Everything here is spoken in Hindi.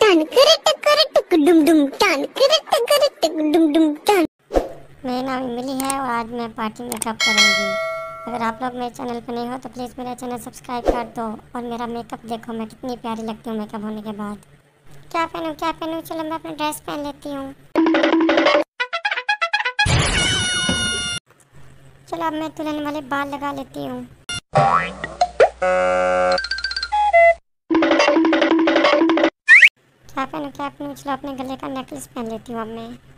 टन करे टकर टक डुम, टन करे टकर टक डुम, टन। मेरी नाम मिली है और आज मैं पार्टी मेकअप करूँगी। अगर आप लोग मेरे चैनल पर नहीं हो तो प्लीज़ मेरा चैनल सब्सक्राइब कर दो और मेरा मेकअप देखो, मैं कितनी प्यारी लगती हूँ मेकअप होने के बाद। क्या पहनूँ क्या पहनूँ? चलो मैं अपनी ड्रेस पहन लेती हूँ। चलो अब मैं दुल्हन वाले बाल लगा लेती हूँ। क्या ने क्या अपने चलो अपने गले का नेकलेस पहन लेती हूँ अब मैं।